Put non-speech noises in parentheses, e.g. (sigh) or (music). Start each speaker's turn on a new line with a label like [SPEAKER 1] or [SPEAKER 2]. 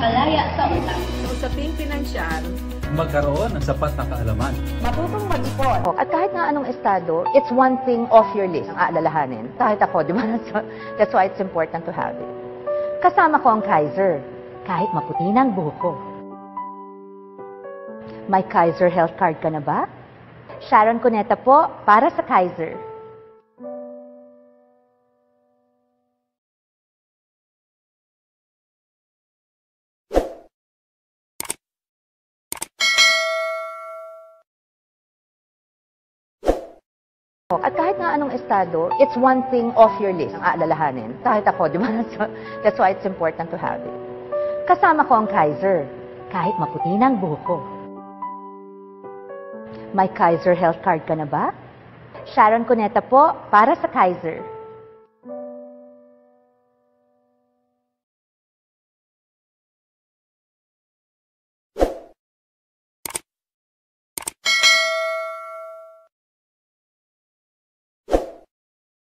[SPEAKER 1] mapalaya sa utang. Usaping pinansyal, magkaroon ng sapat na kaalaman.
[SPEAKER 2] Matutong mag-ipon. At kahit na anong estado, it's one thing off your list aalalahanin. Kahit ako, di ba? (laughs) That's why it's important to have it. Kasama ko ang Kaiser, kahit maputi ng buko. May Kaiser health card ka na ba? Sharon Cuneta po, para sa Kaiser. At kahit nga anong estado, it's one thing off your list ang aalalahanin. Kahit ako, di ba? (laughs) So, That's why it's important to have it. Kasama ko ang Kaiser. Kahit maputi na ang buhok ko. May Kaiser health card ka na ba? Sharon Cuneta po, para sa Kaiser.